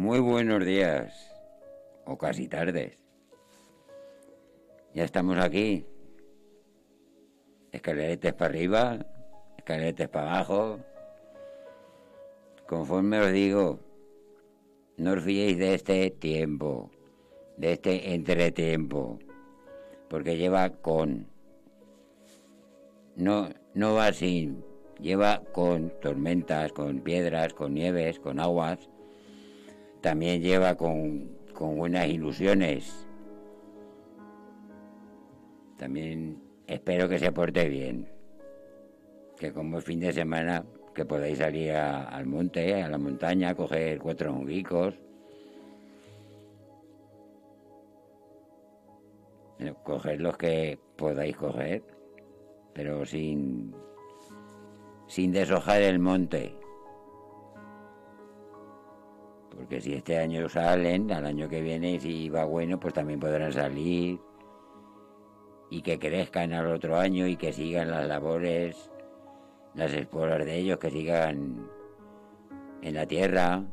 Muy buenos días, o casi tardes. Ya estamos aquí. Escaleretes para arriba, escaleretes para abajo. Conforme os digo, no os fiéis de este tiempo, de este entretiempo, porque lleva con. No, no va sin, lleva con tormentas, con piedras, con nieves, con aguas. También lleva con, con buenas ilusiones. También espero que se porte bien. Que como es fin de semana, que podáis salir al monte, a la montaña, a coger cuatro honguicos. Coger los que podáis coger, pero sin, sin deshojar el monte. Porque si este año salen, al año que viene, si va bueno, pues también podrán salir. Y que crezcan al otro año y que sigan las labores, las esporas de ellos, que sigan en la tierra,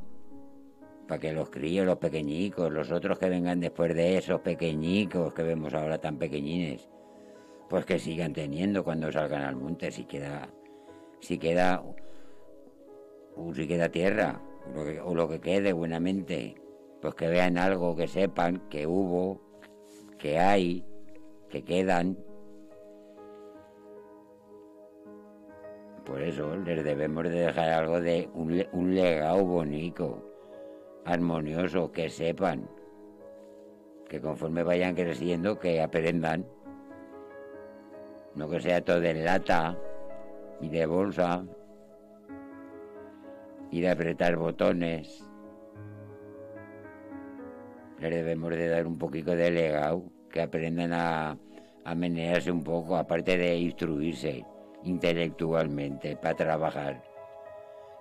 para que los críos, los pequeñicos, los otros que vengan después de esos pequeñicos que vemos ahora tan pequeñines, pues que sigan teniendo cuando salgan al monte, si queda, si queda, si queda tierra, o lo que quede buenamente, pues que vean algo, que sepan que hubo, que hay, que quedan. Por eso les debemos de dejar algo de un, legado bonito, armonioso, que sepan, que conforme vayan creciendo, que aprendan. No que sea todo de lata y de bolsa y de apretar botones. Les debemos de dar un poquito de legado, que aprendan a, a menearse un poco, aparte de instruirse intelectualmente para trabajar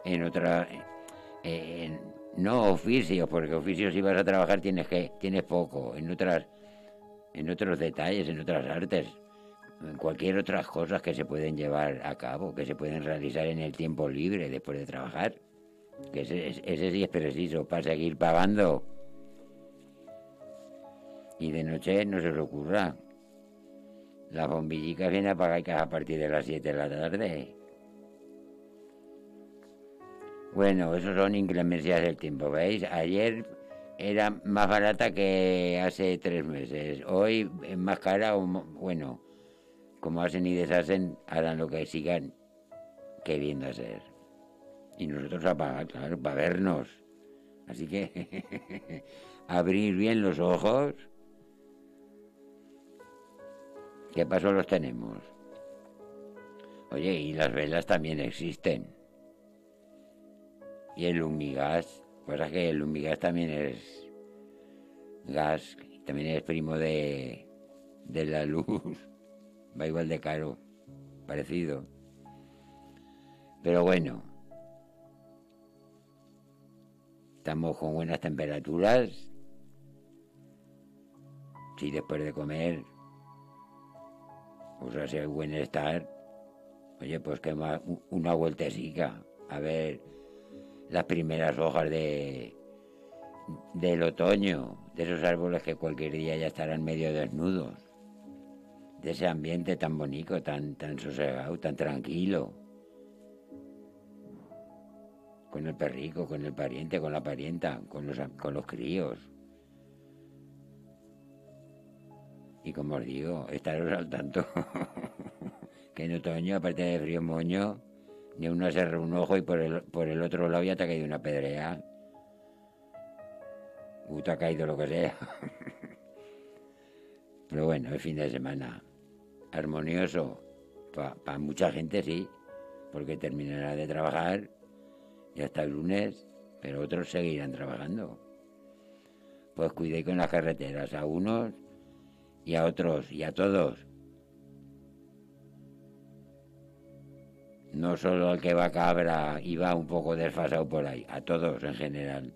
en otra no oficios porque oficios si vas a trabajar tienes que tienes poco en otras en otros detalles en otras artes en cualquier otras cosas que se pueden llevar a cabo que se pueden realizar en el tiempo libre después de trabajar que ese, ese sí es preciso para seguir pagando y de noche no se os ocurra las bombillicas vienen apagadas a partir de las 7 de la tarde. Bueno, eso son inclemencias del tiempo, ¿veis? Ayer era más barata que hace tres meses. Hoy es más cara o, bueno, como hacen y deshacen, harán lo que sigan queriendo hacer. Y nosotros apagar, claro, para vernos. Así que abrir bien los ojos ¿Qué pasos los tenemos? Oye, y las velas también existen. Y el humigas, pues es que el humigas también es gas, también es primo de, de la luz. Va igual de caro, parecido. Pero bueno, estamos con buenas temperaturas. Si después de comer. O sea, si hay buen estar, oye, pues que más, una vueltecita, a ver las primeras hojas de del otoño, de esos árboles que cualquier día ya estarán medio desnudos, de ese ambiente tan bonito, tan, tan sosegado, tan tranquilo, con el perrico, con el pariente, con la parienta, con los, con los críos. Y como os digo, estaros al tanto que en otoño, aparte de frío moño, ni uno cerra un ojo y por el, por el otro lado ya te ha caído una pedrea. O te ha caído lo que sea. Pero bueno, el fin de semana. Armonioso. Para mucha gente sí, porque terminará de trabajar y hasta el lunes, pero otros seguirán trabajando. Pues cuidéis con las carreteras. A unos y a otros y a todos. No solo al que va cabra y va un poco desfasado por ahí, a todos en general.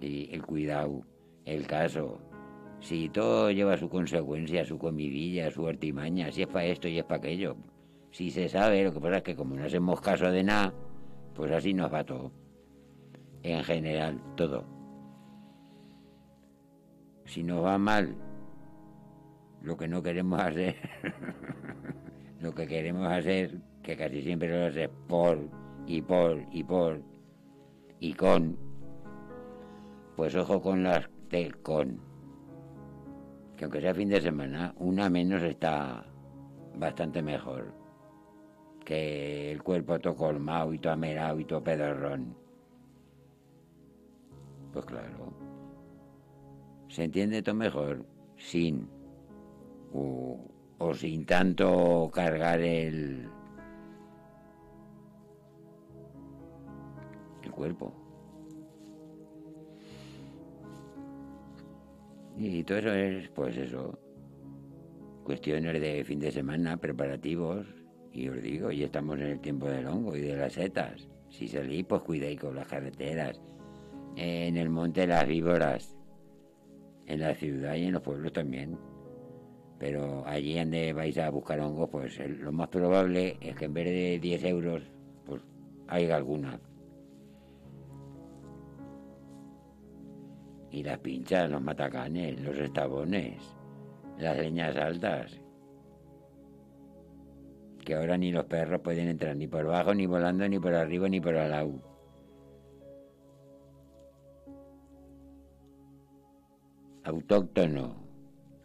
Y el cuidado, el caso. Si todo lleva su consecuencia, su comidilla, su artimaña, si es para esto y es para aquello. Si se sabe, lo que pasa es que como no hacemos caso de nada, pues así nos va todo. en general, todo. Si nos va mal, lo que no queremos hacer, lo que queremos hacer, que casi siempre lo hace por y por y por y con, pues ojo con las de con, que aunque sea fin de semana, una menos está bastante mejor que el cuerpo todo colmado y todo amerado y todo pedorrón. Pues claro, se entiende todo mejor sin o, o sin tanto cargar el, el cuerpo. Y todo eso es, pues eso, cuestiones de fin de semana, preparativos, y os digo, ya estamos en el tiempo del hongo y de las setas. Si salís, pues cuidéis con las carreteras, en el monte las víboras, en la ciudad y en los pueblos también. Pero allí donde vais a buscar hongos, pues lo más probable es que en vez de 10 euros, pues haya alguna. Y las pinchas, los matacanes, los estabones, las leñas altas. Que ahora ni los perros pueden entrar ni por abajo, ni volando, ni por arriba, ni por al lado. Autóctono,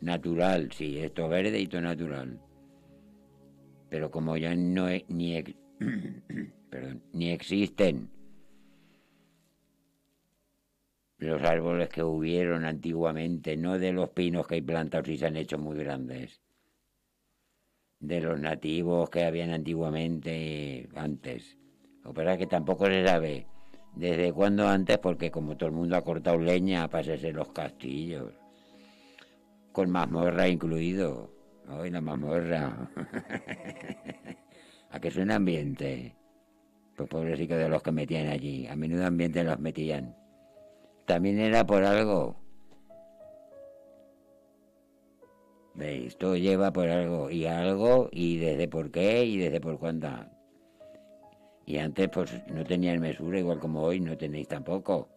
natural, sí, esto verde y todo natural. Pero como ya no e- ni, ex- ni existen los árboles que hubieron antiguamente, no de los pinos que hay plantados y se han hecho muy grandes, de los nativos que habían antiguamente antes. Lo que que tampoco se sabe desde cuándo antes, porque como todo el mundo ha cortado leña para hacerse los castillos, con mazmorra incluido. Ay, la mazmorra. ¿A qué suena ambiente? Pues pobrecitos de los que metían allí. A menudo ambiente los metían también era por algo. ¿Veis? Todo lleva por algo. Y algo, y desde por qué, y desde por cuándo. Y antes, pues no tenían mesura, igual como hoy no tenéis tampoco.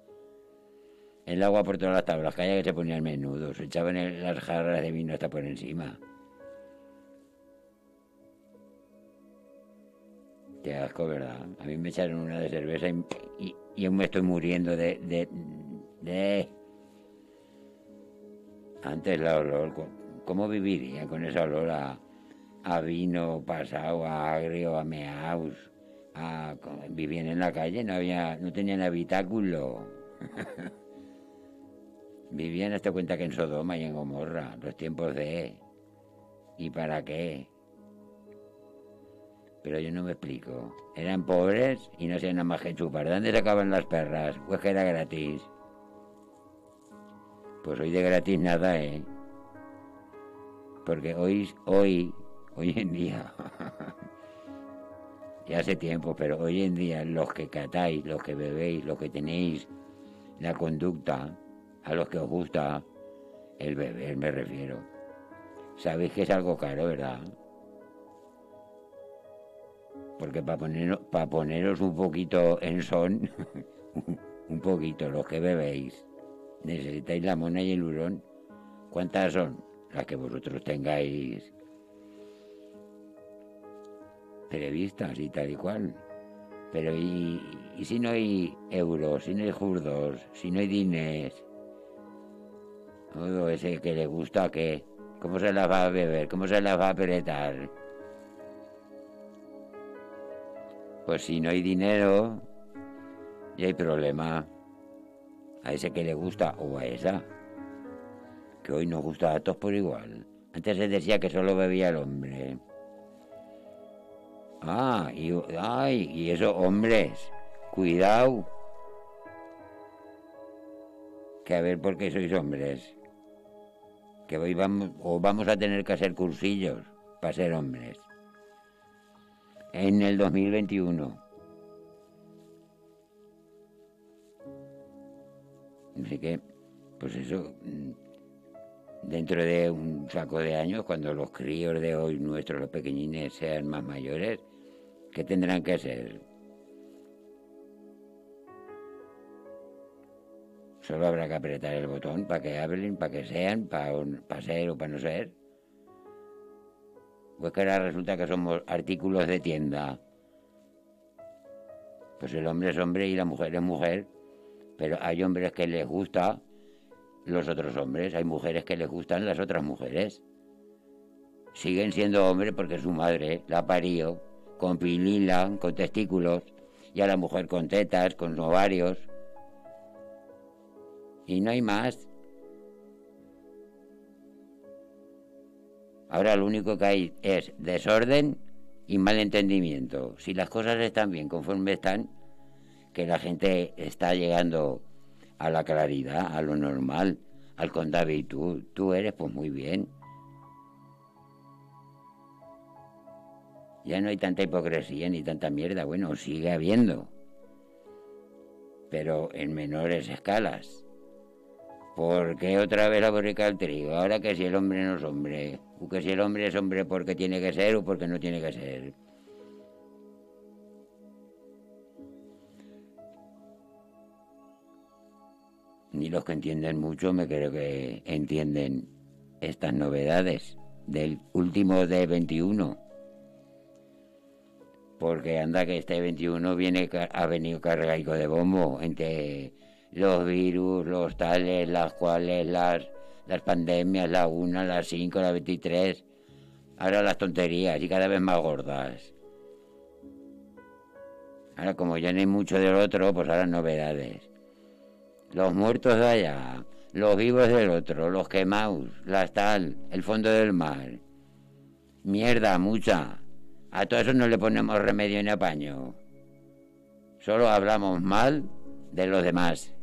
El agua por todas las tablas, que que se ponían menudos, se echaban las jarras de vino hasta por encima. Qué asco, ¿verdad? A mí me echaron una de cerveza y, y, yo me estoy muriendo de, de, de... Antes la olor, ¿cómo viviría con ese olor a, a vino pasado, a agrio, a meaus? A, vivían en la calle, no había, no tenían habitáculo. vivían hasta cuenta que en Sodoma y en Gomorra, los tiempos de... ¿Y para qué? Pero yo no me explico. Eran pobres y no hacían nada más que chupar. ¿Dónde sacaban las perras? Pues que era gratis. Pues hoy de gratis nada, ¿eh? Porque hoy, hoy, hoy en día, ya hace tiempo, pero hoy en día los que catáis, los que bebéis, los que tenéis la conducta, a los que os gusta el beber, me refiero. Sabéis que es algo caro, ¿verdad? Porque para para poneros un poquito en son, un poquito, los que bebéis, necesitáis la mona y el hurón. ¿Cuántas son? Las que vosotros tengáis previstas y tal y cual. Pero ¿y, si no hay euros, si no hay jurdos, si no hay diners? Todo ese que le gusta, ¿qué? ¿Cómo se las va a beber? ¿Cómo se las va a apretar? Pues si no hay dinero, ya hay problema. A ese que le gusta o a esa. Que hoy nos gusta a todos por igual. Antes se decía que solo bebía el hombre. Ah, y, ay, y eso, hombres, cuidado. Que a ver por qué sois hombres. Que hoy vamos, o vamos a tener que hacer cursillos para ser hombres en el 2021. Así que, pues eso, mm, dentro de un saco de años, cuando los críos de hoy nuestros, los pequeñines, sean más mayores, ¿qué tendrán que ser? Solo habrá que apretar el botón para que hablen, para que sean, para, para ser o para no ser. Pues que ahora resulta que somos artículos de tienda. Pues el hombre es hombre y la mujer es mujer. Pero hay hombres que les gusta los otros hombres, hay mujeres que les gustan las otras mujeres. Siguen siendo hombres porque su madre la parió con pilila, con testículos, y a la mujer con tetas, con ovarios. Y no hay más. Ahora lo único que hay es desorden y malentendimiento. Si las cosas están bien conforme están, que la gente está llegando a la claridad, a lo normal, al contable y tú, tú eres pues muy bien. Ya no hay tanta hipocresía ni tanta mierda, bueno, sigue habiendo, pero en menores escalas. ¿Por qué otra vez la del trigo? Ahora que si el hombre no es hombre, o que si el hombre es hombre porque tiene que ser o porque no tiene que ser. Ni los que entienden mucho me creo que entienden estas novedades del último de 21. Porque anda que este 21 viene, ha venido cargado de bombo entre los virus, los tales, las cuales, las, las pandemias, la 1, la 5, la 23, ahora las tonterías y cada vez más gordas. Ahora como ya no hay mucho del otro, pues ahora novedades. Los muertos de allá, los vivos del otro, los quemados, la tal, el fondo del mar. Mierda, mucha. A todo eso no le ponemos remedio ni apaño. Solo hablamos mal de los demás.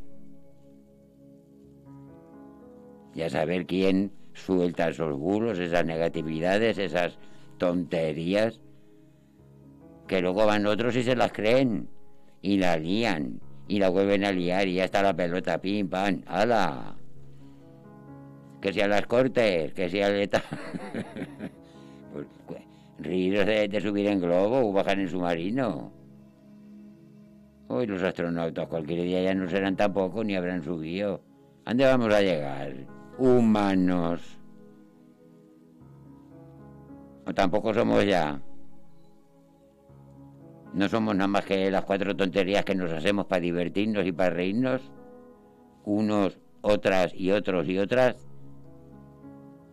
y a saber quién suelta esos bulos, esas negatividades, esas tonterías, que luego van otros y se las creen y la lían y la vuelven a liar y ya está la pelota, pim, pam, ala. Que sea las cortes, que sea el pues, ríos de, subir en globo o bajar en submarino. Hoy los astronautas cualquier día ya no serán tampoco ni habrán subido. ¿A dónde vamos a llegar? humanos. O tampoco somos ya. No somos nada más que las cuatro tonterías que nos hacemos para divertirnos y para reírnos. Unos, otras y otros y otras.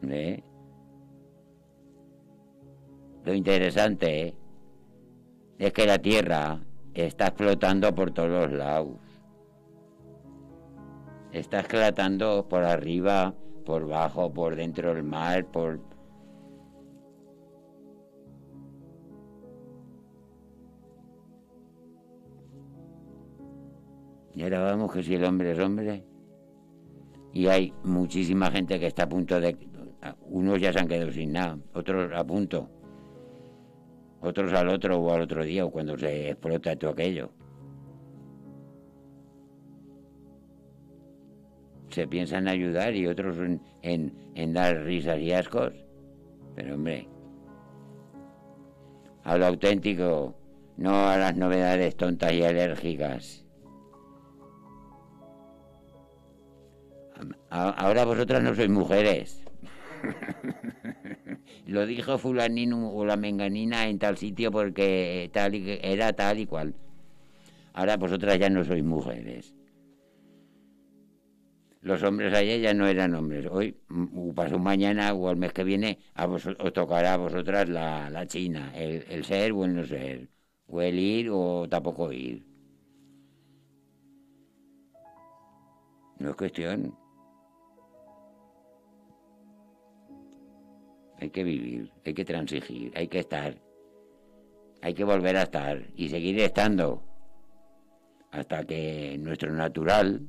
¿Eh? Lo interesante ¿eh? es que la Tierra está explotando por todos lados está esclatando por arriba, por bajo, por dentro del mar, por... Y ahora vamos que si el hombre es hombre. Y hay muchísima gente que está a punto de... Unos ya se han quedado sin nada, otros a punto. Otros al otro o al otro día o cuando se explota todo aquello. se piensan ayudar y otros en, dar risas y ascos. Pero hombre, a lo auténtico, no a las novedades tontas y alérgicas. Ahora vosotras no sois mujeres. Lo dijo fulanino o la menganina en tal sitio porque tal y, era tal y cual. Ahora vosotras ya no sois mujeres los hombres ayer ya no eran hombres. Hoy, mm, pasó mañana o el mes que viene, a vos, os tocará a vosotras la, la China, el, el, ser o el no ser, o el ir o tampoco ir. No es cuestión. Hay que vivir, hay que transigir, hay que estar. Hay que volver a estar y seguir estando hasta que nuestro natural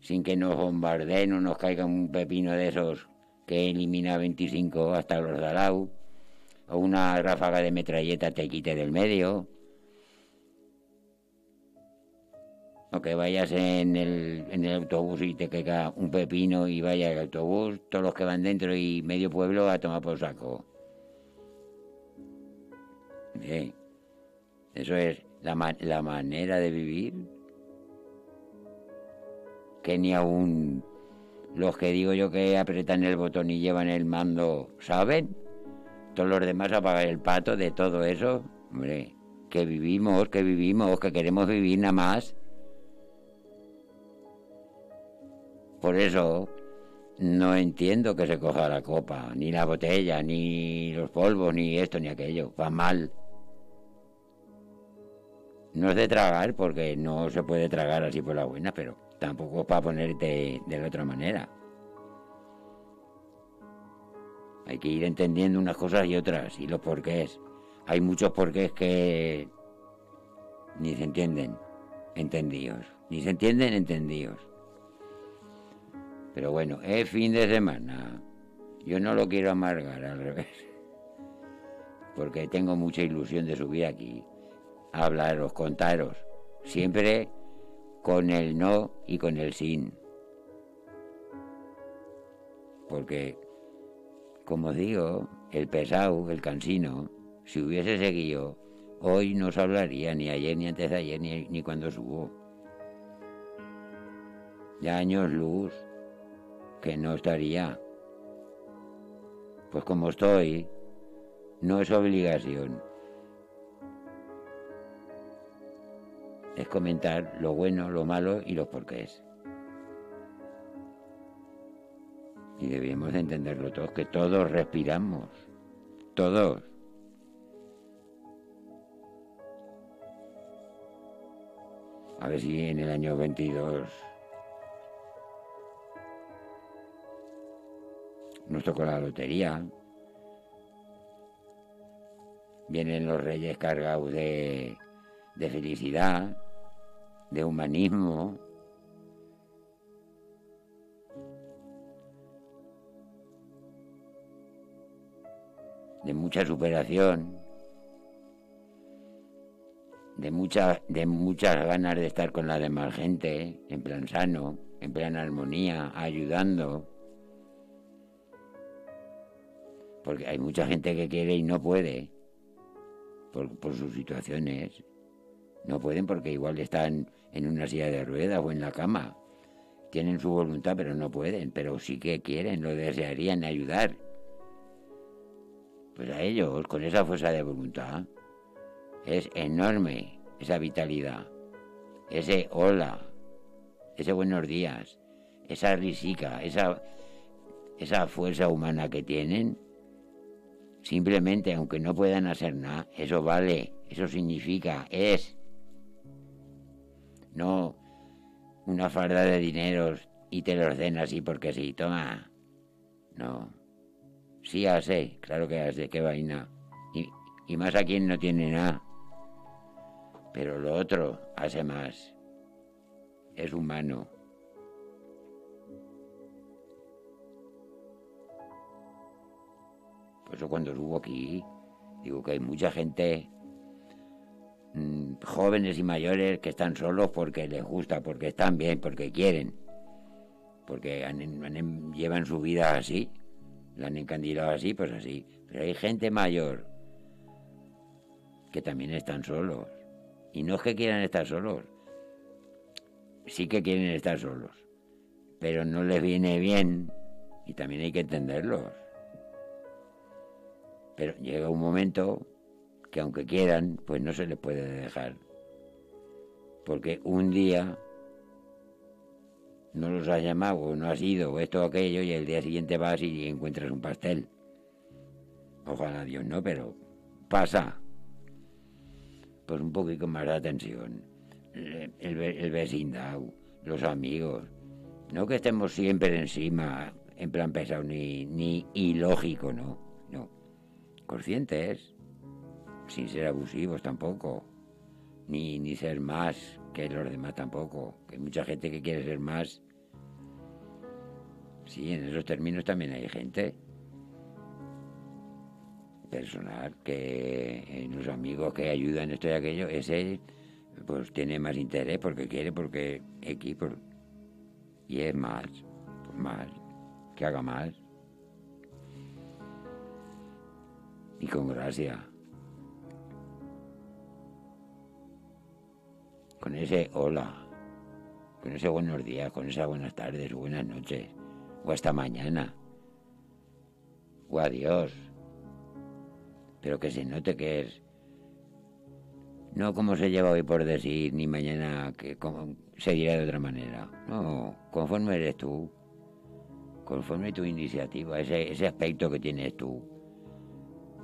sin que nos bombardeen o nos caiga un pepino de esos que elimina 25 hasta los de o una ráfaga de metralleta te quite del medio, o que vayas en el, en el autobús y te caiga un pepino y vaya el autobús, todos los que van dentro y medio pueblo a tomar por saco. Eso es la, la manera de vivir que ni aún los que digo yo que apretan el botón y llevan el mando saben. Todos los demás apagan el pato de todo eso. Hombre, que vivimos, que vivimos, que queremos vivir nada más. Por eso no entiendo que se coja la copa, ni la botella, ni los polvos, ni esto, ni aquello. Va mal. No es de tragar, porque no se puede tragar así por la buena, pero tampoco es para ponerte de la otra manera. Hay que ir entendiendo unas cosas y otras, y los porqués. Hay muchos porqués que ni se entienden, entendidos. Ni se entienden, entendidos. Pero bueno, es fin de semana. Yo no lo quiero amargar, al revés. Porque tengo mucha ilusión de subir aquí, hablaros, contaros. Siempre con el no y con el sin. Porque, como digo, el pesado, el cansino, si hubiese seguido, hoy no se hablaría ni ayer, ni antes de ayer, ni, ni cuando subo. Ya años luz que no estaría. Pues como estoy, no es obligación. Es comentar lo bueno, lo malo y los porqués. Y debemos entenderlo todos, que todos respiramos. Todos. A ver si en el año 22 nos tocó la lotería. Vienen los reyes cargados de, de felicidad, de humanismo. de mucha superación, de, mucha, de muchas ganas de estar con la demás gente, en plan sano, en plan armonía, ayudando. Porque hay mucha gente que quiere y no puede, por, sus situaciones. No pueden porque igual están en una silla de ruedas o en la cama. Tienen su voluntad, pero no pueden, pero sí que quieren, lo desearían ayudar. Pues a ellos, con esa fuerza de voluntad, es enorme esa vitalidad, ese hola, ese buenos días, esa risica, esa, esa fuerza humana que tienen, Simplemente, aunque no puedan hacer nada, eso vale, eso significa, es. No una farda de dineros y te los den así porque sí, toma. No. Sí hace, claro que hace, qué vaina. Y, y más a quien no tiene nada. Pero lo otro hace más. Es humano. Por eso cuando subo aquí, digo que hay mucha gente, mm, jóvenes y mayores, que están solos porque les gusta, porque están bien, porque quieren, porque llevan su vida así, la han encandilado así, pues así. Pero hay gente mayor que también están solos. Y no es que quieran estar solos, sí que quieren estar solos, pero no les viene bien y también hay que entenderlos. Pero llega un momento que aunque quieran, pues no se les puede dejar. Porque un día no los has llamado, no has ido, esto o aquello, y el día siguiente vas y encuentras un pastel. Ojalá Dios no, pero pasa. Pues un poquito más de atención. El, el vecindad, los amigos. No que estemos siempre encima, en plan pesado, ni, ni ilógico, ¿no? Conscientes, sin ser abusivos tampoco, ni, ni ser más que los demás tampoco, que hay mucha gente que quiere ser más. Sí, en esos términos también hay gente personal que en los amigos que ayudan esto y aquello, ese pues tiene más interés porque quiere, porque equipo y es más, pues más, que haga más. Y con gracia. Con ese hola, con ese buenos días, con esas buenas tardes, buenas noches, o hasta mañana, o adiós. Pero que se note que es no como se lleva hoy por decir, ni mañana que se dirá de otra manera. No, conforme eres tú, conforme tu iniciativa, ese, ese aspecto que tienes tú,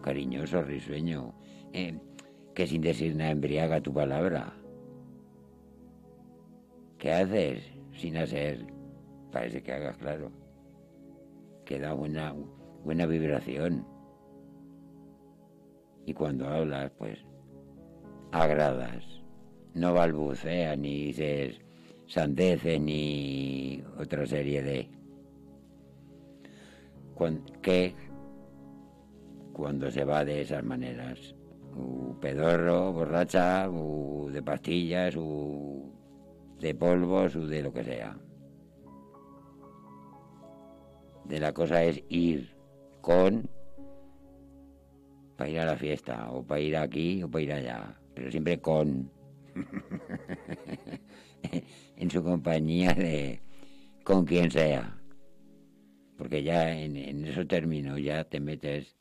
cariñoso, risueño, eh, que sin decir nada embriaga tu palabra. ¿Qué haces sin hacer? Parece que hagas claro. Que da buena, vibración. Y cuando hablas, pues agradas. No balbuceas ni dices sandeces ni otra serie de... que cuando se va de esas maneras, u pedorro, borracha, u de pastillas, u de polvos, u de lo que sea. De la cosa es ir con para ir a la fiesta, o para ir aquí, o para ir allá pero siempre con. en su compañía de. con quien sea. Porque ya en, en esos términos ya te metes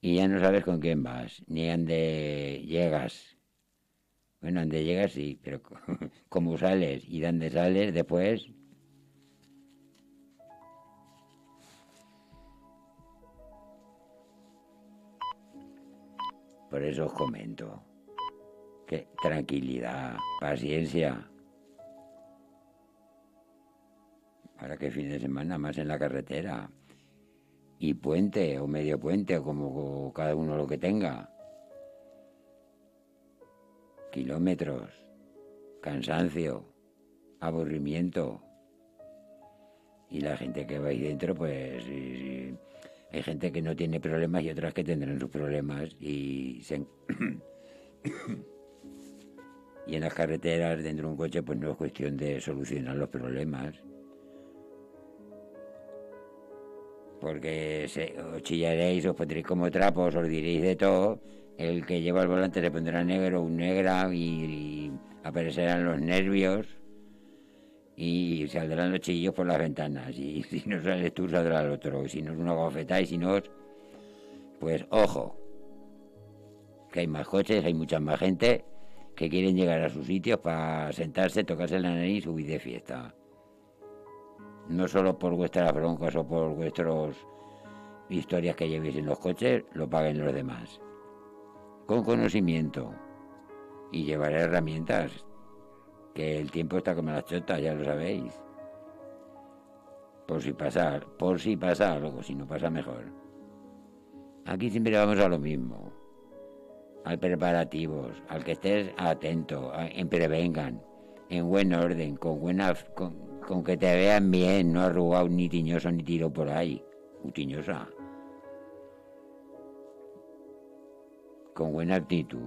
y ya no sabes con quién vas, ni dónde llegas. Bueno, dónde llegas sí, pero cómo sales y dónde sales después. Por eso os comento tranquilidad, paciencia. Para que fin de semana más en la carretera. Y puente o medio puente, o como cada uno lo que tenga. Kilómetros, cansancio, aburrimiento. Y la gente que va ahí dentro, pues hay gente que no tiene problemas y otras que tendrán sus problemas y. Y en las carreteras, dentro de un coche, pues no es cuestión de solucionar los problemas. Porque se, os chillaréis, os pondréis como trapos, os diréis de todo. El que lleva el volante se pondrá negro o negra y, aparecerán los nervios y saldrán los chillos por las ventanas. Y si no sales tú, saldrá el otro. Y si no es una gofeta y si no, pues ojo, que hay más coches, hay mucha más gente que quieren llegar a sus sitios para sentarse, tocarse la nariz y subir de fiesta. No solo por vuestras broncas o por vuestras historias que llevéis en los coches, lo paguen los demás. Con conocimiento y llevar herramientas, que el tiempo está como la chota, ya lo sabéis. Por si pasa, por si pasa algo, si no pasa mejor. Aquí siempre vamos a lo mismo al preparativos, al que estés atento, en prevengan, en buen orden, con buena, con, que te vean bien, no arrugado ni tiñoso ni tiro por ahí, tiñosa, con buena actitud,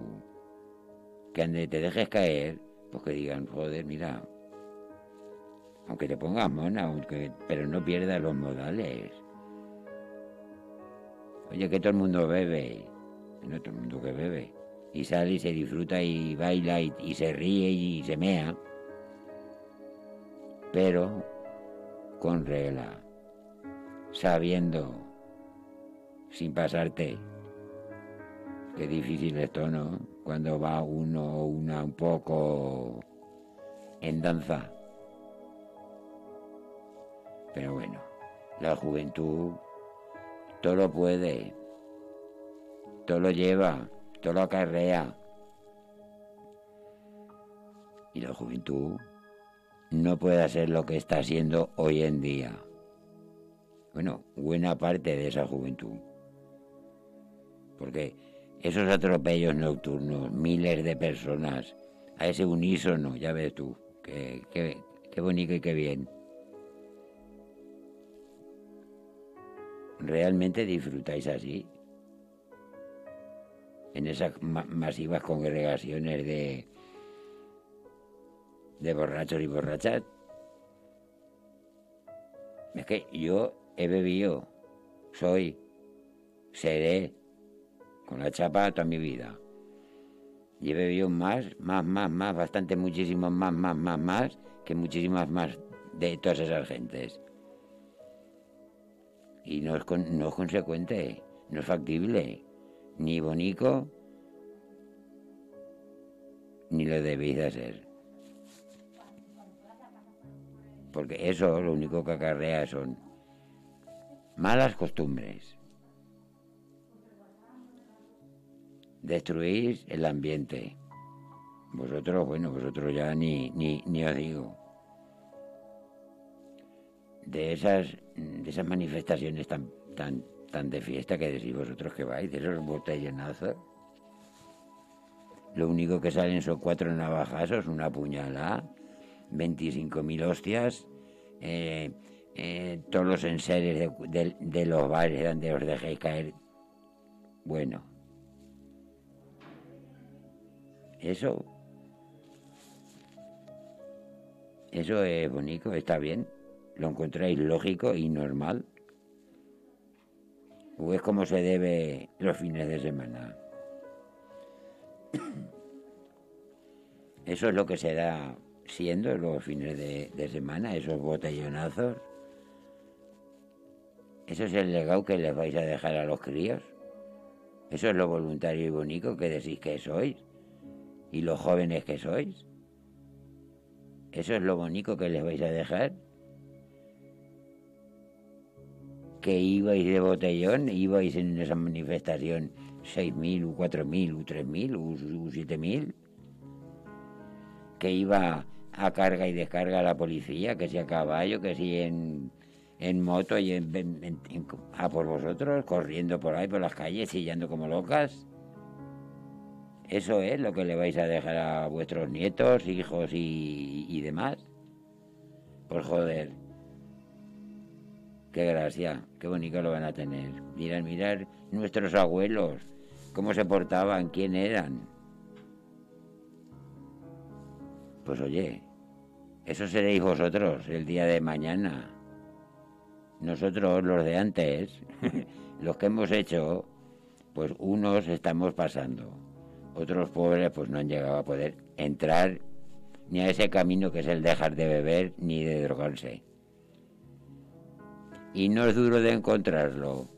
que ande te dejes caer, pues que digan, joder, mira, aunque te pongas mona, aunque, pero no pierdas los modales. Oye, que todo el mundo bebe no todo el mundo que bebe. Y sale y se disfruta y baila y, se ríe y se mea. Pero con regla, sabiendo, sin pasarte. Qué difícil esto, ¿no? Cuando va uno o una un poco en danza. Pero bueno, la juventud todo lo puede todo lo lleva, todo lo acarrea. Y la juventud no puede ser lo que está siendo hoy en día. Bueno, buena parte de esa juventud. Porque esos atropellos nocturnos, miles de personas, a ese unísono, ya ves tú, qué, qué bonito y qué bien. ¿Realmente disfrutáis así? en esas masivas congregaciones de, de borrachos y borrachas. Es que yo he bebido, soy, seré, con la chapa toda mi vida. Y he bebido más, más, más, más, bastante, muchísimo más, más, más, más, que muchísimas más de todas esas gentes. Y no es, no es consecuente, no es factible, ni bonito, ni lo debéis de hacer. Porque eso lo único que acarrea son malas costumbres. Destruís el ambiente. Vosotros, bueno, vosotros ya ni, ni, ni os digo. De esas, de esas manifestaciones tan, tan, tan de fiesta que decís vosotros que vais, de esos botellonazos. Lo único que salen son cuatro navajazos, una puñalada, 25.000 hostias, eh, eh, todos los enseres de, de, los bares donde os dejéis caer. Bueno, eso, eso es bonito, está bien, lo encontráis lógico y normal. O es como se debe los fines de semana. Eso es lo que se da siendo los fines de, semana, esos botellonazos. Eso es el legado que les vais a dejar a los críos. Eso es lo voluntario y bonito que decís que sois. Y los jóvenes que sois. Eso es lo bonito que les vais a dejar. Que ibais de botellón, ibais en esa manifestación 6.000, u 4.000, u 3.000, u 7.000 que iba a carga y descarga a la policía, que si a caballo, que si en, moto y en, a por vosotros, corriendo por ahí por las calles, chillando como locas. Eso es lo que le vais a dejar a vuestros nietos, hijos y, demás. Por joder. Qué gracia, qué bonito lo van a tener. Mirar, mirar nuestros abuelos, cómo se portaban, quién eran. Pues oye, eso seréis vosotros el día de mañana. Nosotros, los de antes, los que hemos hecho, pues unos estamos pasando. Otros pobres pues no han llegado a poder entrar ni a ese camino que es el dejar de beber ni de drogarse. Y no es duro de encontrarlo,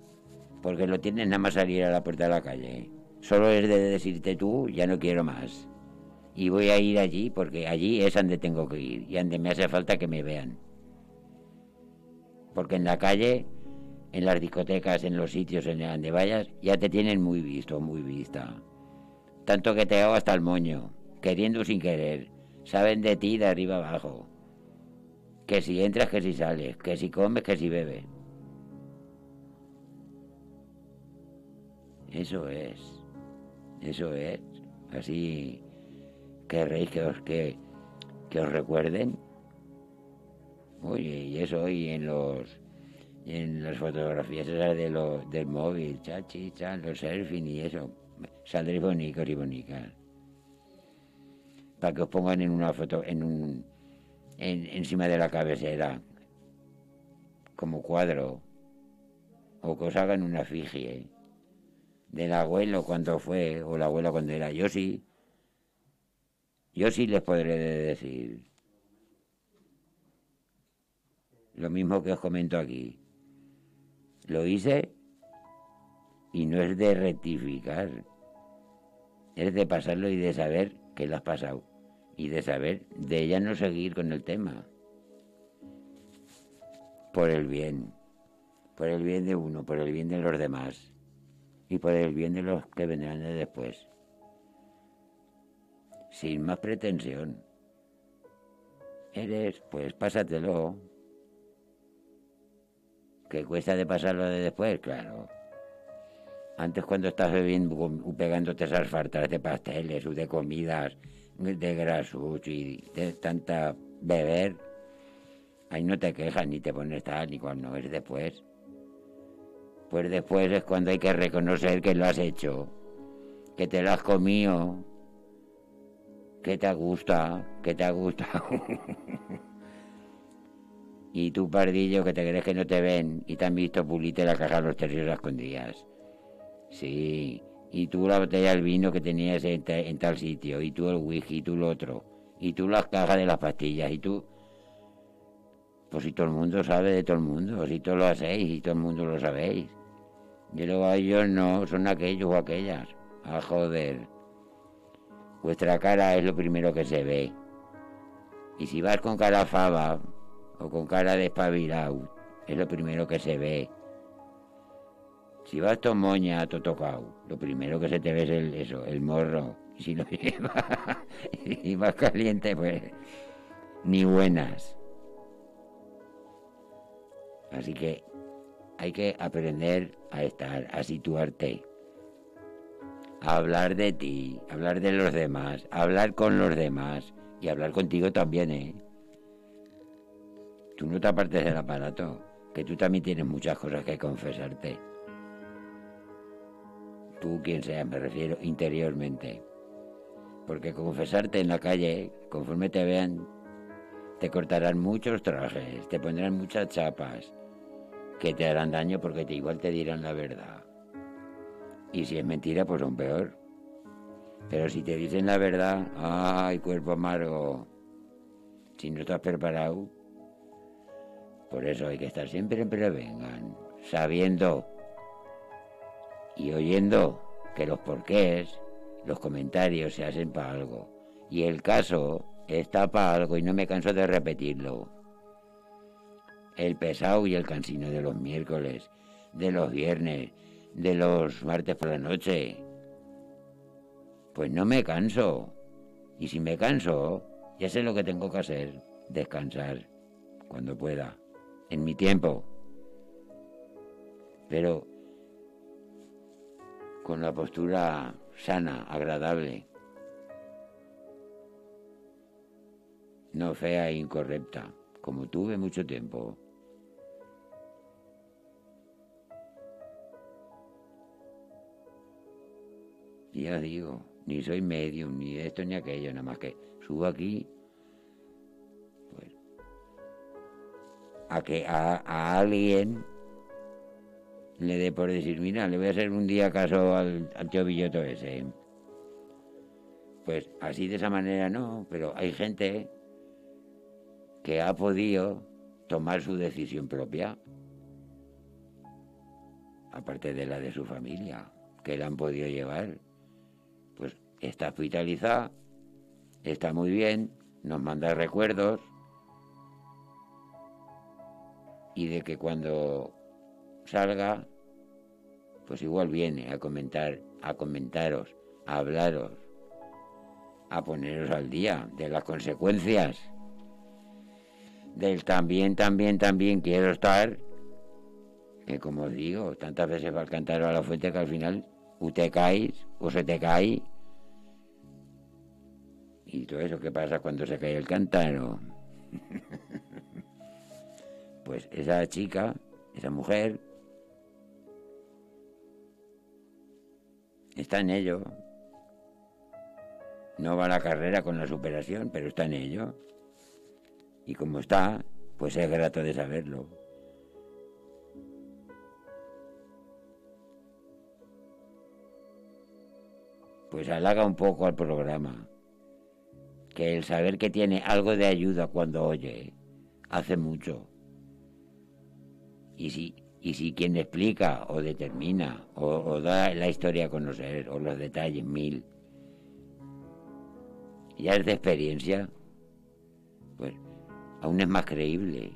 porque lo tienes nada más salir a la puerta de la calle. Solo es de decirte tú, ya no quiero más y voy a ir allí porque allí es donde tengo que ir y donde me hace falta que me vean. Porque en la calle, en las discotecas, en los sitios en donde vayas, ya te tienen muy visto, muy vista. Tanto que te hago hasta el moño, queriendo sin querer. Saben de ti de arriba abajo. Que si entras, que si sales, que si comes, que si bebes. Eso es. Eso es. Así querréis que os, que, que os recuerden. Oye, y eso y en los en las fotografías esas de los del móvil, chachi, chan, los surfing y eso, saldréis bonitos y bonitas. Para que os pongan en una foto, en un en, encima de la cabecera, como cuadro, o que os hagan una efigie del abuelo cuando fue, o la abuela cuando era. Yo sí, yo sí les podré decir lo mismo que os comento aquí. Lo hice y no es de rectificar, es de pasarlo y de saber que lo has pasado y de saber de ya no seguir con el tema. Por el bien, por el bien de uno, por el bien de los demás y por el bien de los que vendrán de después sin más pretensión. Eres, pues pásatelo. ¿Que cuesta de pasarlo de después? Claro. Antes cuando estás bebiendo, pegándote esas fartas de pasteles o de comidas, de grasos y de tanta beber, ahí no te quejas ni te pones tal, ni cuando es después. Pues después es cuando hay que reconocer que lo has hecho, que te lo has comido, ¿Qué te gusta? ¿Qué te gusta? y tú, pardillo, que te crees que no te ven y te han visto pulite la caja de los terribles escondidas. Sí, y tú la botella del vino que tenías en, en tal sitio, y tú el whisky, y tú lo otro, y tú las cajas de las pastillas, y tú... Pues si todo el mundo sabe de todo el mundo, si todos lo hacéis y todo el mundo lo sabéis. Y luego ellos no, son aquellos o aquellas. A joder. Vuestra cara es lo primero que se ve. Y si vas con cara fava o con cara de espabilado, es lo primero que se ve. Si vas to moña, to tocado, lo primero que se te ve es el, eso, el morro. Y si lo llevas y vas caliente, pues ni buenas. Así que hay que aprender a estar, a situarte, hablar de ti, hablar de los demás, hablar con los demás y hablar contigo también, ¿eh? Tú no te apartes del aparato, que tú también tienes muchas cosas que confesarte. Tú, quien sea, me refiero interiormente. Porque confesarte en la calle, conforme te vean, te cortarán muchos trajes, te pondrán muchas chapas, que te harán daño porque te, igual te dirán la verdad. Y si es mentira, pues aún peor. Pero si te dicen la verdad, ay, cuerpo amargo, si no estás preparado, por eso hay que estar siempre en prevengan, sabiendo y oyendo que los porqués, los comentarios se hacen para algo. Y el caso está para algo y no me canso de repetirlo el pesado y el cansino de los miércoles, de los viernes, de los martes por la noche. Pues no me canso. Y si me canso, ya sé lo que tengo que hacer, descansar cuando pueda, en mi tiempo. Pero con la postura sana, agradable, no fea e incorrecta, como tuve mucho tiempo. Ya digo, ni soy medium, ni esto ni aquello, nada más que subo aquí, pues, a que a, alguien le dé por decir, mira, le voy a hacer un día caso al, al tío Billoto ese. Pues así de esa manera no, pero hay gente que ha podido tomar su decisión propia, aparte de la de su familia, que la han podido llevar pues está hospitalizada, está muy bien, nos manda recuerdos. Y de que cuando salga, pues igual viene a comentar, a comentaros, a hablaros, a poneros al día de las consecuencias. Del también, también, también quiero estar, que como digo, tantas veces va al cantar a la fuente que al final o te caes o se te cae. Y todo eso que pasa cuando se cae el cántaro. pues esa chica, esa mujer, está en ello. No va a la carrera con la superación, pero está en ello. Y como está, pues es grato de saberlo. Pues halaga un poco al programa. Que el saber que tiene algo de ayuda cuando oye hace mucho. Y si, y si quien explica o determina o, da la historia a conocer o los detalles mil, ya es de experiencia, pues aún es más creíble.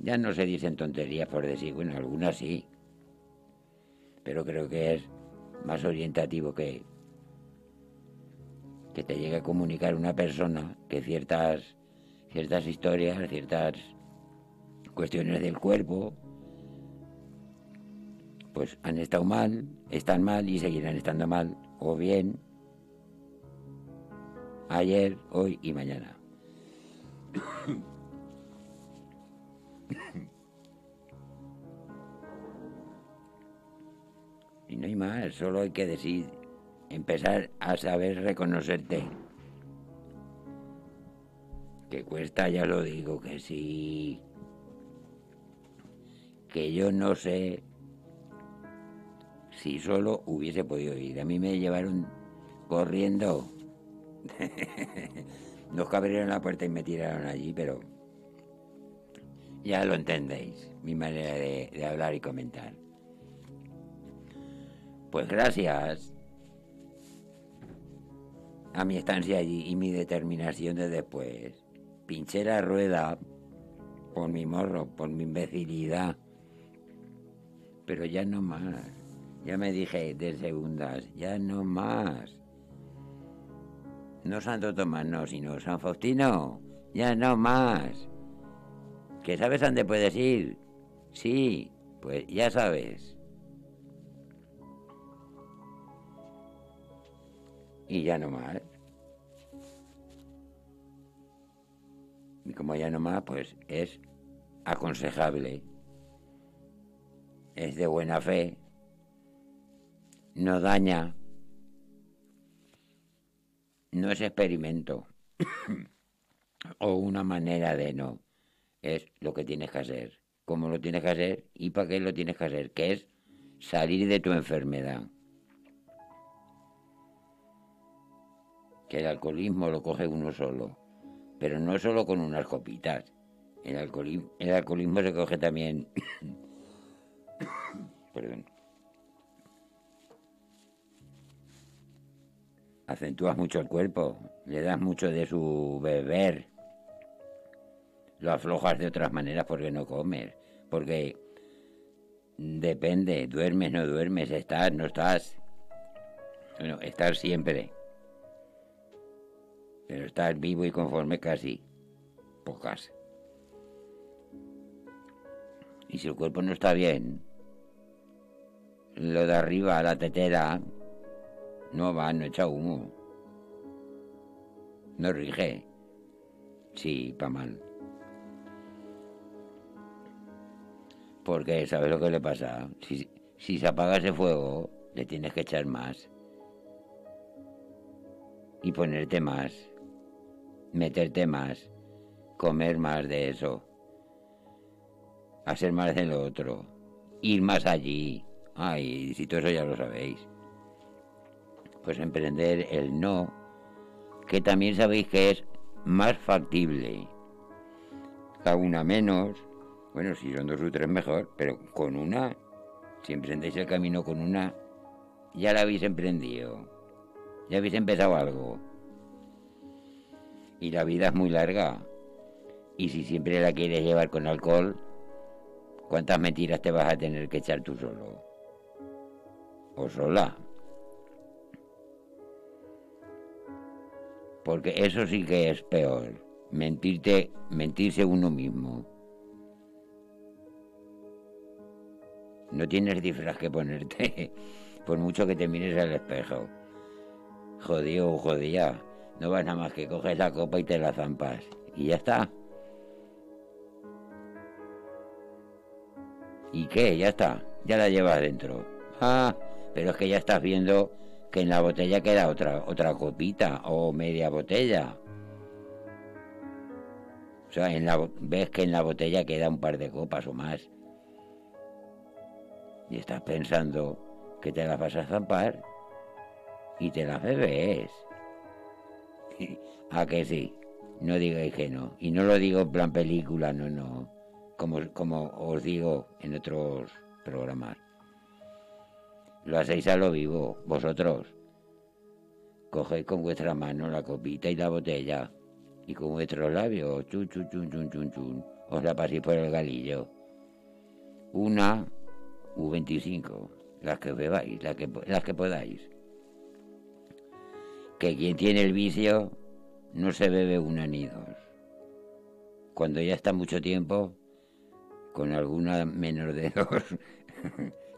Ya no se dicen tonterías por decir, bueno, algunas sí, pero creo que es más orientativo que, que te llegue a comunicar una persona que ciertas, ciertas historias, ciertas cuestiones del cuerpo, pues han estado mal, están mal y seguirán estando mal, o bien ayer, hoy y mañana. y no hay más, solo hay que decir empezar a saber reconocerte. Que cuesta, ya lo digo, que sí. Que yo no sé si solo hubiese podido ir. A mí me llevaron corriendo. Nos abrieron la puerta y me tiraron allí, pero ya lo entendéis, mi manera de, de hablar y comentar. Pues gracias a mi estancia allí y mi determinación de después. Pinché la rueda por mi morro, por mi imbecilidad. Pero ya no más. Ya me dije de segundas, ya no más. No Santo Tomás, no, sino San Faustino, ya no más. ¿Que sabes dónde puedes ir? Sí, pues ya sabes. Y ya no más. Y como ya no más, pues es aconsejable, es de buena fe, no daña, no es experimento. O una manera de no, es lo que tienes que hacer, cómo lo tienes que hacer y para qué lo tienes que hacer, que es salir de tu enfermedad. Que el alcoholismo lo coge uno solo pero no solo con unas copitas. El alcoholismo, el alcoholismo se coge también. Perdón. Acentúas mucho el cuerpo, le das mucho de su beber. Lo aflojas de otras maneras porque no comes. Porque depende, duermes, no duermes, estás, no estás. Bueno, estar siempre pero estar vivo y conforme casi pocas. Y si el cuerpo no está bien, lo de arriba, la tetera, no va, no echa humo. No rige. Sí, pa' mal. Porque, ¿sabes lo que le pasa? Si, si se apaga ese fuego, le tienes que echar más. Y ponerte más meterte más, comer más de eso, hacer más de lo otro, ir más allí. Ay, si todo eso ya lo sabéis. Pues emprender el no, que también sabéis que es más factible. Cada una menos, bueno, si son dos o tres mejor, pero con una, si emprendéis el camino con una, ya la habéis emprendido, ya habéis empezado algo y la vida es muy larga. Y si siempre la quieres llevar con alcohol, ¿cuántas mentiras te vas a tener que echar tú solo? O sola. Porque eso sí que es peor. Mentirte, mentirse uno mismo. No tienes disfraz que ponerte, por mucho que te mires al espejo. Jodido o jodía. No vas nada más que coges la copa y te la zampas. Y ya está. ¿Y qué? Ya está. Ya la llevas dentro. Ah, pero es que ya estás viendo que en la botella queda otra, otra copita o media botella. O sea, en la, ves que en la botella queda un par de copas o más. Y estás pensando que te la vas a zampar y te la bebes. ¿A que sí? No digáis que no. Y no lo digo en plan película, no, no. Como, como os digo en otros programas. Lo hacéis a lo vivo, vosotros. Cogéis con vuestra mano la copita y la botella. Y con vuestros labios, chun, chun, chun, chun, chun, chun, os la paséis por el galillo. Una u 25, las que bebáis, las que, las que podáis que quien tiene el vicio no se bebe una ni dos. Cuando ya está mucho tiempo, con alguna menor de dos,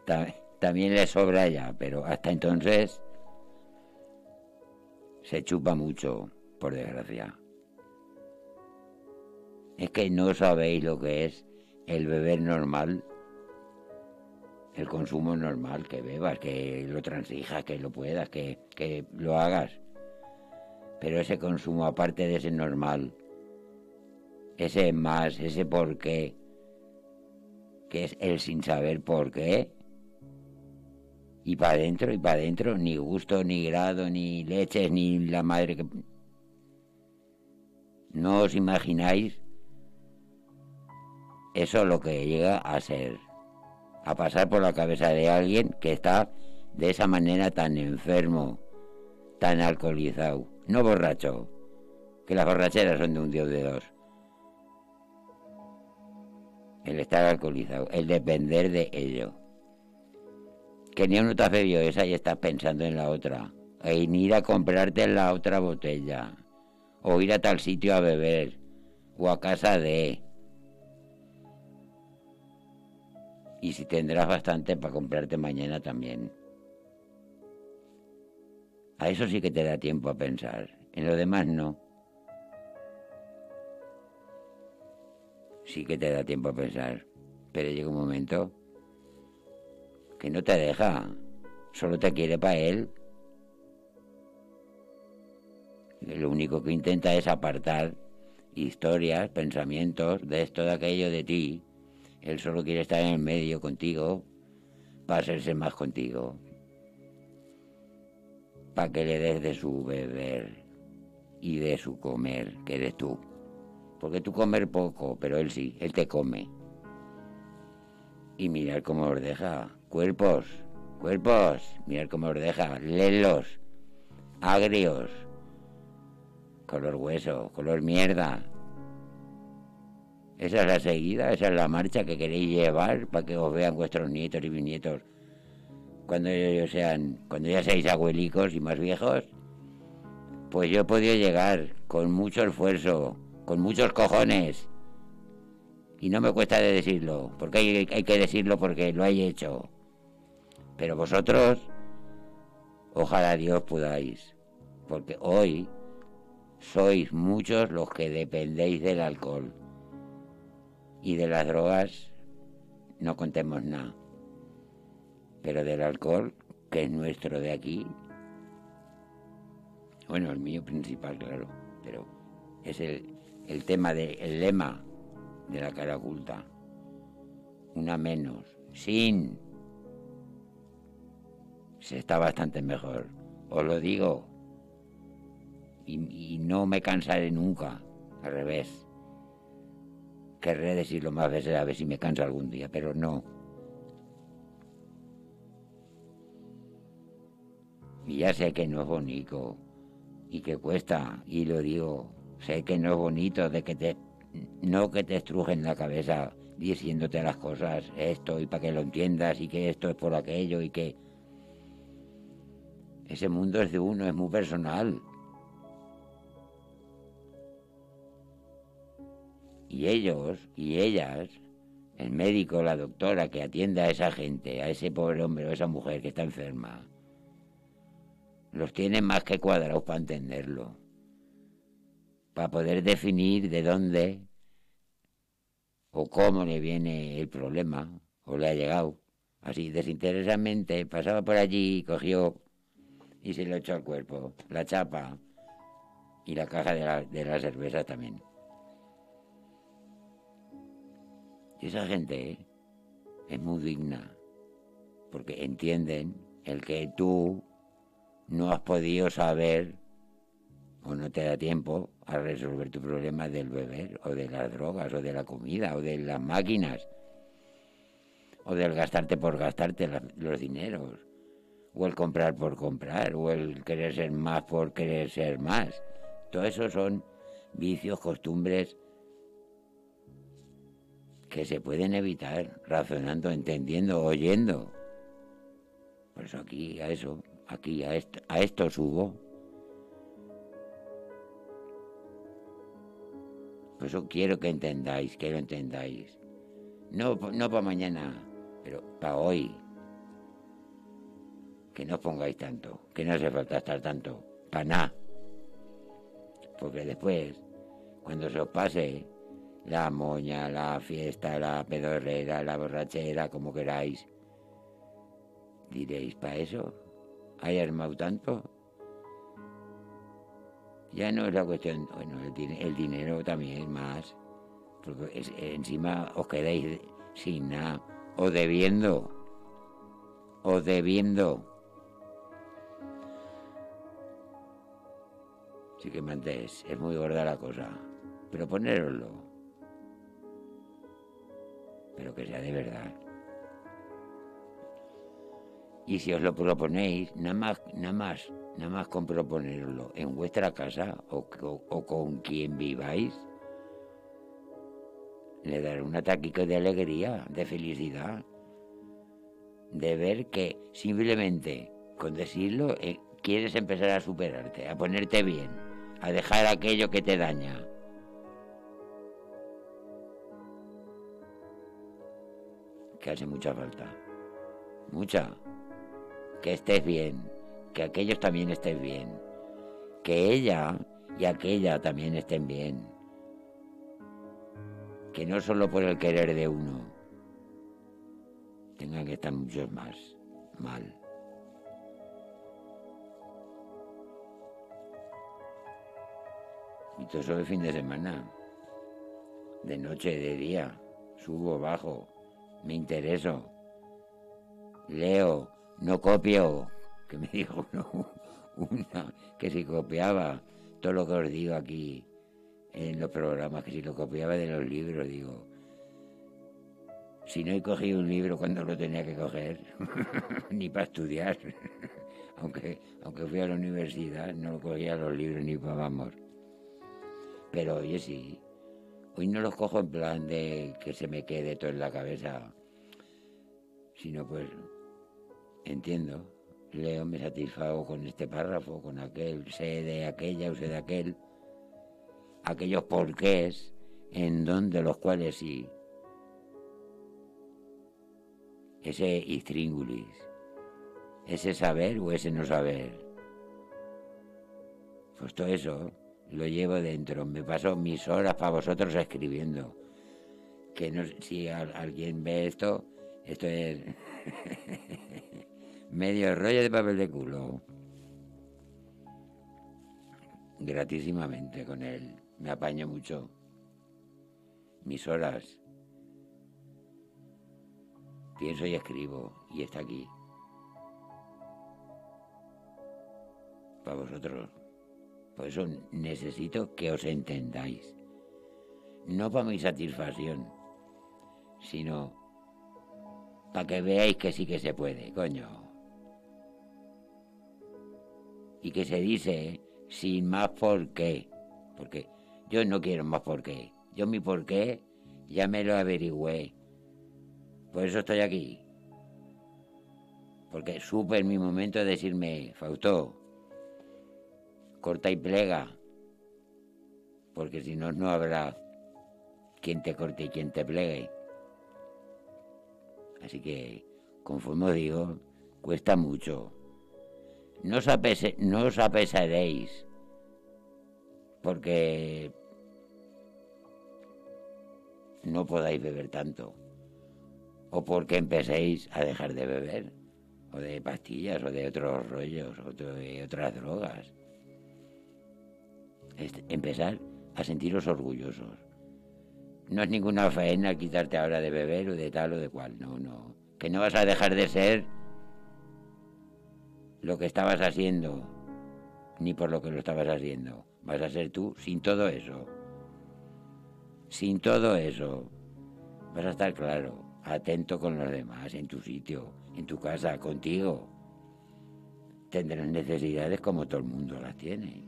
también le sobra ya, pero hasta entonces se chupa mucho, por desgracia. Es que no sabéis lo que es el beber normal, el consumo normal, que bebas, que lo transijas, que lo puedas, que, que lo hagas. Pero ese consumo, aparte de ese normal, ese más, ese por qué, que es el sin saber por qué, Y para adentro, y para adentro, ni gusto, ni grado, ni leches, ni la madre que... No os imagináis eso lo que llega a ser, a pasar por la cabeza de alguien que está de esa manera tan enfermo, tan alcoholizado, no borracho, que las borracheras son de un dios de dos. El estar alcoholizado, el depender de ello. Que ni uno te has bebido esa y estás pensando en la otra. En ir a comprarte la otra botella. O ir a tal sitio a beber. O a casa de. Y si tendrás bastante para comprarte mañana también. A eso sí que te da tiempo a pensar. En lo demás no. Sí que te da tiempo a pensar. Pero llega un momento que no te deja. Solo te quiere para él. Lo único que intenta es apartar historias, pensamientos, de esto, de aquello, de ti. Él solo quiere estar en el medio contigo para hacerse más contigo para que le des de su beber y de su comer, que eres tú. Porque tú comer poco, pero él sí, él te come. Y mirar cómo os deja. Cuerpos, cuerpos, mirar cómo os deja. Lelos, agrios, color hueso, color mierda. Esa es la seguida, esa es la marcha que queréis llevar para que os vean vuestros nietos y bisnietos cuando ellos sean, cuando ya seáis abuelicos y más viejos, pues yo he podido llegar con mucho esfuerzo, con muchos cojones. Y no me cuesta de decirlo, porque hay, que decirlo porque lo hay hecho. Pero vosotros, ojalá Dios podáis, porque hoy sois muchos los que dependéis del alcohol. Y de las drogas no contemos nada pero del alcohol, que es nuestro de aquí, bueno, el mío principal, claro, pero es el, el tema del el lema de la cara oculta. Una menos, sin. Se está bastante mejor, os lo digo. Y, y no me cansaré nunca, al revés. Querré decirlo más veces a ver si me canso algún día, pero no. Y ya sé que no es bonito y que cuesta, y lo digo, sé que no es bonito de que te, no que te estrujen la cabeza diciéndote las cosas, esto y para que lo entiendas y que esto es por aquello y que ese mundo es de uno, es muy personal. Y ellos y ellas, el médico, la doctora que atienda a esa gente, a ese pobre hombre o esa mujer que está enferma, los tiene más que cuadrados para entenderlo, para poder definir de dónde o cómo le viene el problema o le ha llegado. Así, desinteresadamente, pasaba por allí, cogió y se lo echó al cuerpo, la chapa y la caja de la, de la cerveza también. Y esa gente ¿eh? es muy digna, porque entienden el que tú no has podido saber o no te da tiempo a resolver tu problema del beber o de las drogas o de la comida o de las máquinas o del gastarte por gastarte los dineros o el comprar por comprar o el querer ser más por querer ser más. Todo eso son vicios, costumbres que se pueden evitar razonando, entendiendo, oyendo. Por eso aquí a eso aquí a, esto, subo. Por eso quiero que entendáis, que lo entendáis. No, no para mañana, pero para hoy. Que no pongáis tanto, que no hace falta estar tanto, para nada. Porque después, cuando se os pase la moña, la fiesta, la pedorrera, la borrachera, como queráis, diréis, ¿para eso? Hay armado tanto. Ya no es la cuestión, bueno, el, dinero también más, porque encima os quedáis sin nada, o debiendo, o debiendo. Sí que mantés, es muy gorda la cosa, pero ponéroslo. Pero que sea de verdad. Y si os lo proponéis, nada más, nada más, nada más con proponerlo en vuestra casa o, con quien viváis, le dará un ataque de alegría, de felicidad, de ver que simplemente con decirlo eh, quieres empezar a superarte, a ponerte bien, a dejar aquello que te daña. Que hace mucha falta. Mucha. Que estés bien, que aquellos también estén bien, que ella y aquella también estén bien que no solo por el querer de uno, tengan que estar muchos más mal. Y todo eso de fin de semana, de noche, de día, subo, bajo, me intereso, leo, no copio, que me dijo una que si copiaba todo lo que os digo aquí en los programas, que si lo copiaba de los libros, digo, si no he cogido un libro cuando lo tenía que coger, ni para estudiar, aunque, aunque fui a la universidad, no lo cogía los libros ni para amor. Pero oye, sí, hoy no los cojo en plan de que se me quede todo en la cabeza, sino pues entiendo, leo, me satisfago con este párrafo, con aquel, sé de aquella o sé de aquel aquellos porqués en donde los cuales sí. Ese istríngulis, ese saber o ese no saber. Pues todo eso lo llevo dentro, me paso mis horas para vosotros escribiendo. Que no, si alguien ve esto, esto es medio rollo de papel de culo. Gratísimamente con él me apaño mucho. Mis horas. Pienso y escribo y está aquí. Para vosotros. Por eso necesito que os entendáis. No para mi satisfacción, sino para que veáis que sí que se puede, coño. Y que se dice sin más por qué. Porque yo no quiero más por qué. Yo mi por qué ya me lo averigüé. Por eso estoy aquí. Porque supe en mi momento de decirme, Fausto, corta y plega. Porque si no, no habrá quien te corte y quien te plegue. Así que, conforme digo, cuesta mucho. No os, no os apesaréis porque no podáis beber tanto, o porque empecéis a dejar de beber, o de pastillas, o de otros rollos, o de otras drogas. empezar a sentiros orgullosos. No es ninguna faena quitarte ahora de beber o de tal o de cual, no, no. Que no vas a dejar de ser lo que estabas haciendo, ni por lo que lo estabas haciendo vas a ser tú sin todo eso. Sin todo eso, vas a estar claro, atento con los demás, en tu sitio, en tu casa, contigo. Tendrás necesidades como todo el mundo las tiene.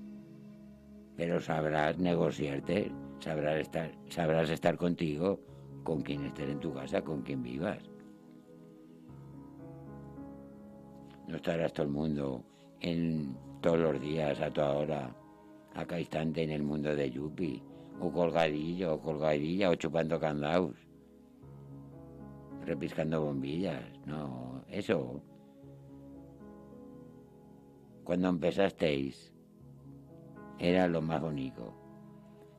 Pero sabrás negociarte, sabrás estar, sabrás estar contigo, con quien estés en tu casa, con quien vivas. No estarás todo el mundo en todos los días, a toda hora, acá instante en el mundo de Yupi, o colgadillo, o colgadilla, o chupando candados, repiscando bombillas, no, eso. Cuando empezasteis, era lo más bonito.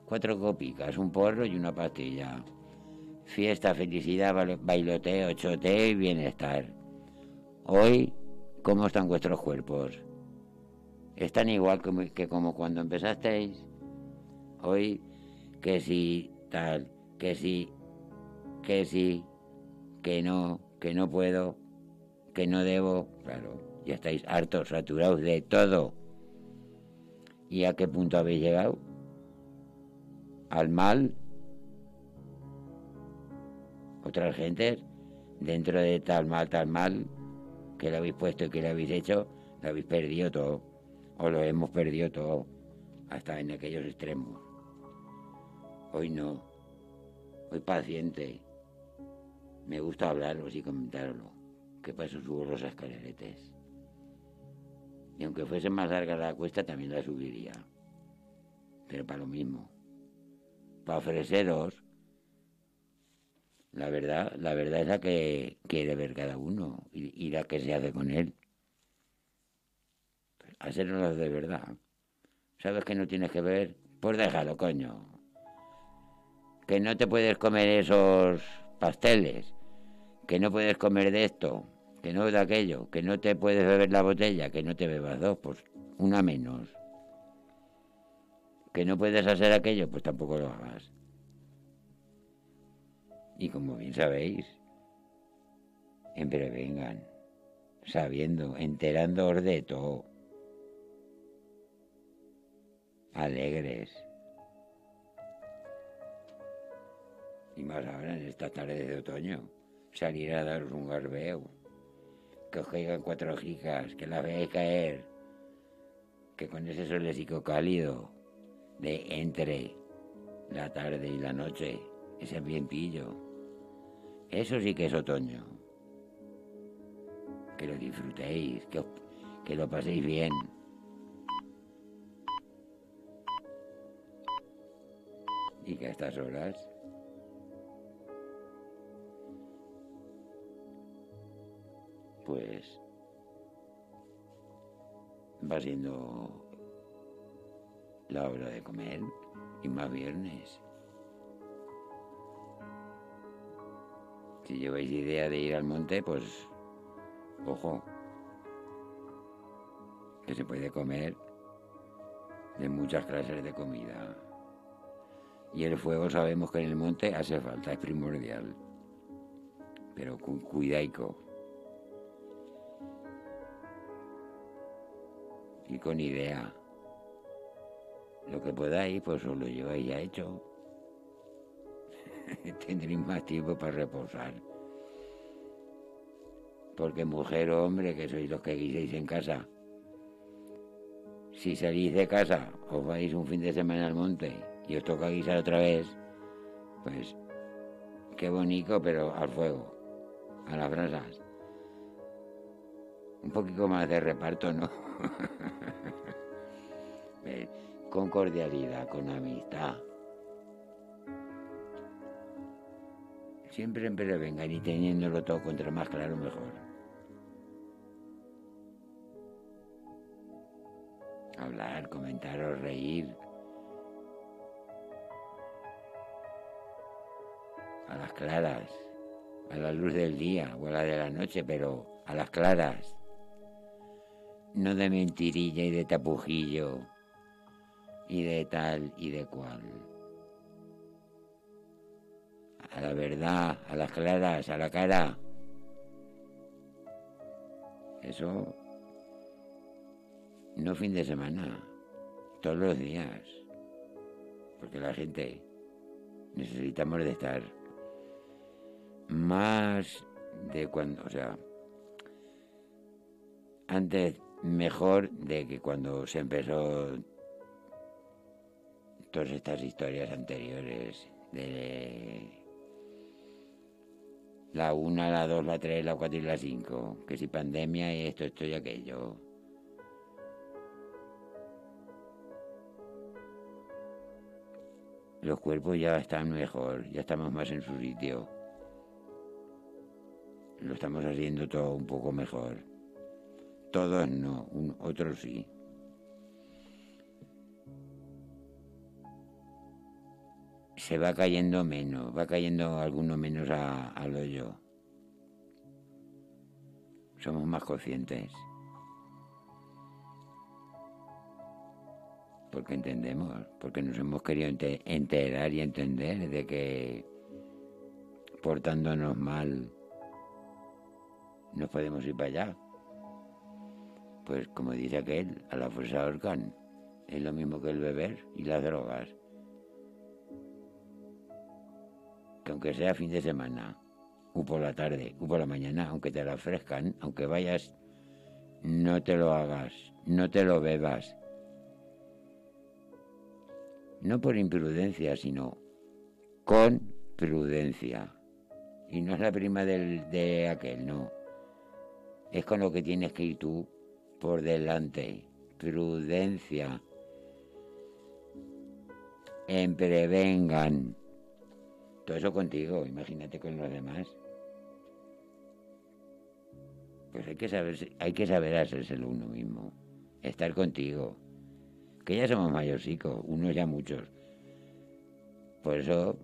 Cuatro copicas, un porro y una pastilla. Fiesta, felicidad, bailoteo, choteo y bienestar. Hoy, ¿cómo están vuestros cuerpos? están igual que, como cuando empezasteis. Hoy, que sí, tal, que sí, que sí, que no, que no puedo, que no debo, claro, ya estáis hartos, saturados de todo. ¿Y a qué punto habéis llegado? ¿Al mal? Otras gentes, dentro de tal mal, tal mal, que le habéis puesto y que le habéis hecho, lo habéis perdido todo. O lo hemos perdido todo, hasta en aquellos extremos. Hoy no. Hoy paciente. Me gusta hablarlo y comentarlo. Que paso subo los escaleretes. Y aunque fuese más larga la cuesta, también la subiría. Pero para lo mismo. Para ofreceros. La verdad, la verdad es la que quiere ver cada uno y, y la que se hace con él. Hacerlo de verdad. ¿Sabes que no tienes que ver? Pues déjalo, coño. Que no te puedes comer esos pasteles. Que no puedes comer de esto que no de aquello, que no te puedes beber la botella, que no te bebas dos, pues una menos. Que no puedes hacer aquello, pues tampoco lo hagas. Y como bien sabéis, siempre vengan, sabiendo, enterándoos de todo. Alegres. Y más ahora en esta tarde de otoño, salir a daros un garbeo que os caigan cuatro gigas, que la veáis caer, que con ese solecito cálido de entre la tarde y la noche, ese vientillo, eso sí que es otoño. Que lo disfrutéis, que, que lo paséis bien. Y que a estas horas pues va siendo la hora de comer y más viernes. Si lleváis idea de ir al monte, pues ojo, que se puede comer de muchas clases de comida. Y el fuego sabemos que en el monte hace falta, es primordial. Pero cuidaico. y con idea. Lo que podáis, pues os lo lleváis hecho. Tendréis más tiempo para reposar. Porque mujer o hombre, que sois los que guiséis en casa, si salís de casa, os vais un fin de semana al monte y os toca guisar otra vez, pues qué bonito, pero al fuego, a las brasas. Un poquito más de reparto, ¿no? con cordialidad, con amistad. Siempre en vengan y teniéndolo todo contra más claro mejor. Hablar, comentar o reír. A las claras, a la luz del día o a la de la noche, pero a las claras no de mentirilla y de tapujillo y de tal y de cual. A la verdad, a las claras, a la cara. Eso no fin de semana, todos los días. Porque la gente necesitamos de estar más de cuando, o sea, antes mejor de que cuando se empezó todas estas historias anteriores de la 1, la 2, la 3, la 4 y la 5, que si pandemia y esto, esto y aquello. Los cuerpos ya están mejor, ya estamos más en su sitio. Lo estamos haciendo todo un poco mejor. Todos no, otros sí. Se va cayendo menos, va cayendo alguno menos a, al hoyo. Somos más conscientes. Porque entendemos, porque nos hemos querido enterar y entender de que portándonos mal nos podemos ir para allá. Pues como dice aquel, a la fuerza ahorcan. Es lo mismo que el beber y las drogas. Que aunque sea fin de semana, o por la tarde, o por la mañana, aunque te la ofrezcan, aunque vayas, no te lo hagas, no te lo bebas. No por imprudencia, sino con prudencia. Y no es la prima de aquel, no. Es con lo que tienes que ir tú por delante. Prudencia. En prevengan. Todo eso contigo, imagínate con los demás. Pues hay que saber, hay que saber hacerse uno mismo. Estar contigo. Que ya somos mayorcicos, unos ya muchos. Por eso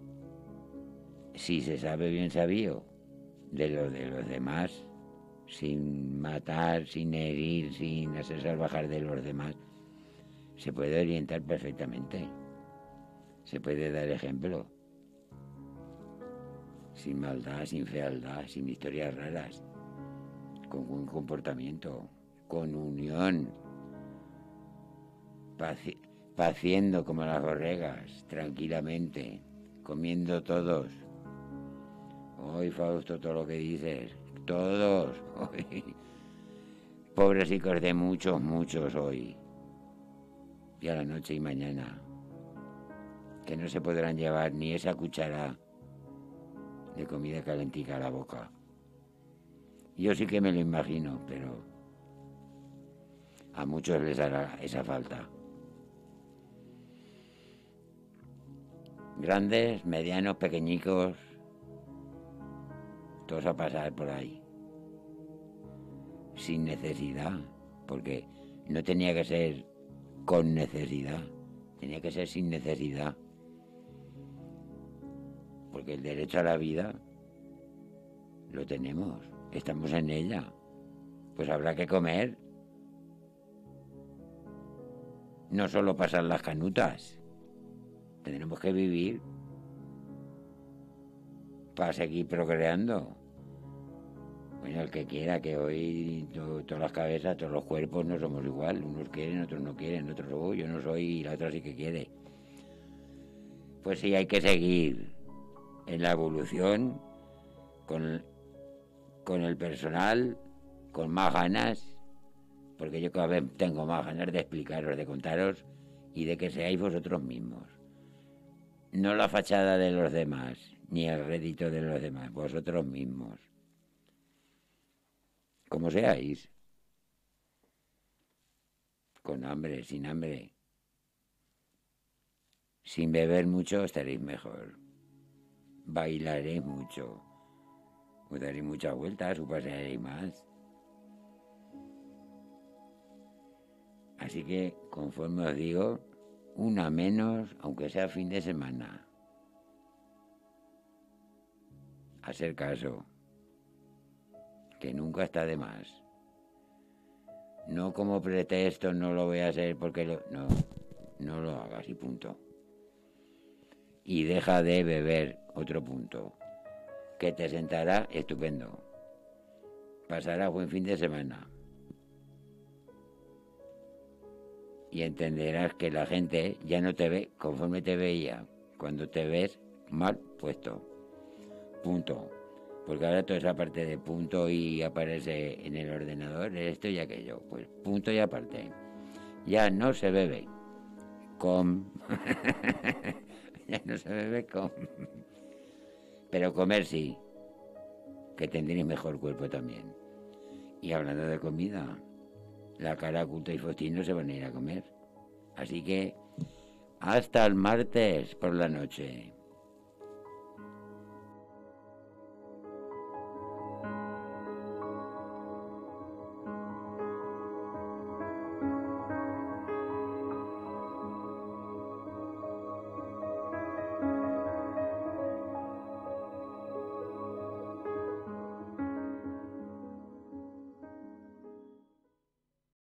si se sabe bien sabido de lo de los demás, sin matar, sin herir, sin hacer salvajar de los demás, se puede orientar perfectamente. Se puede dar ejemplo. Sin maldad, sin fealdad, sin historias raras, con buen comportamiento, con unión, paciendo como las borregas, tranquilamente, comiendo todos Hoy, Fausto, todo lo que dices. Todos. Pobres hijos de muchos, muchos hoy. Y a la noche y mañana. Que no se podrán llevar ni esa cuchara de comida calentica a la boca. Yo sí que me lo imagino, pero a muchos les hará esa falta. Grandes, medianos, pequeñicos, todos a pasar por ahí. Sin necesidad, porque no tenía que ser con necesidad, tenía que ser sin necesidad. Porque el derecho a la vida lo tenemos, estamos en ella. Pues habrá que comer. No solo pasar las canutas, tendremos que vivir para seguir procreando. Bueno, el que quiera, que hoy todas las cabezas, todos los cuerpos no somos igual. Unos quieren, otros no quieren, otros, oh, yo no soy y la otra sí que quiere. Pues sí, hay que seguir en la evolución con, con el personal, con más ganas, porque yo cada vez tengo más ganas de explicaros, de contaros y de que seáis vosotros mismos. No la fachada de los demás, ni el rédito de los demás, vosotros mismos. Como seáis. Con hambre, sin hambre. Sin beber mucho estaréis mejor. Bailaréis mucho. Os daréis muchas vueltas o pasaréis más. Así que, conforme os digo, una menos, aunque sea fin de semana. hacer caso, que nunca está de más. No como pretexto, no lo voy a hacer porque lo... No, no lo hagas y punto. Y deja de beber, otro punto. Que te sentará estupendo. Pasará buen fin de semana. Y entenderás que la gente ya no te ve conforme te veía cuando te ves mal puesto punto. Porque ahora toda esa parte de punto y aparece en el ordenador esto y aquello. Pues punto y aparte. Ya no se bebe con. no se bebe con. Pero comer sí. Que tendréis mejor cuerpo también. Y hablando de comida, la cara culta y Faustino se van a ir a comer. Así que hasta el martes por la noche.